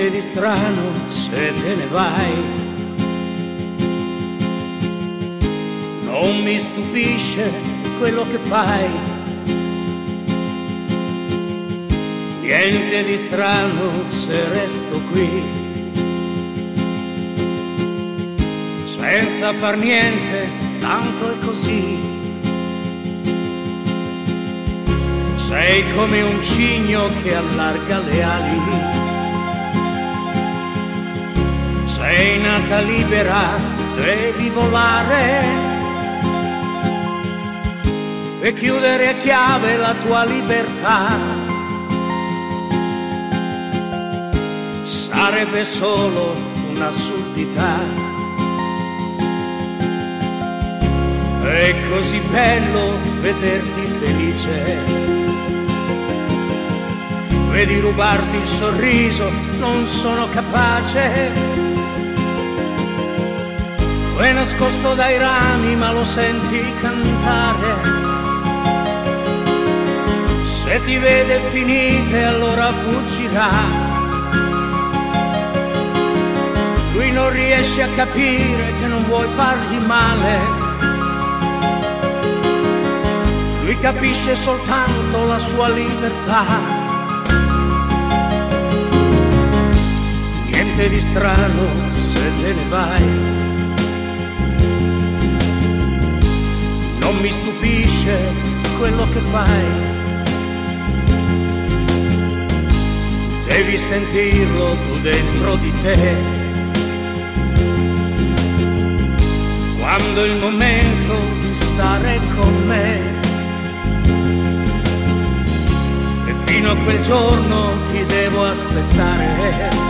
Niente di strano se te ne vai. Non mi stupisce quello che fai. Niente di strano se resto qui. Senza far niente, tanto è così. Sei come un cigno che allarga le ali. Sei nata libera, devi volare e chiudere a chiave la tua libertà. Sarebbe solo un'assurdità. È così bello vederti felice e di rubarti il sorriso non sono capace. è nascosto dai rami ma lo senti cantare. Se ti vede finite allora fuggirà. Lui non riesce a capire che non vuoi fargli male. Lui capisce soltanto la sua libertà niente di strano se te ne vai. Non mi stupisce quello che fai. Devi sentirlo tu dentro di te. Quando è il momento di stare con me. Fino a quel giorno ti devo aspettare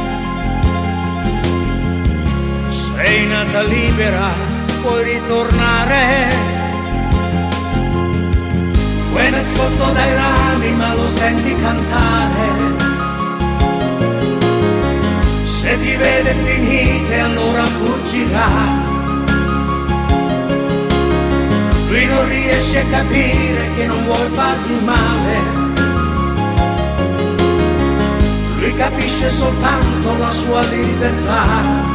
sei nata libera, puoi ritornare. Vuoi nascosto dai rami, ma lo senti cantare. Se ti vede finite, allora fuggirà. Lui non riesce a capire che non vuoi fargli male. Soltanto la sua libertà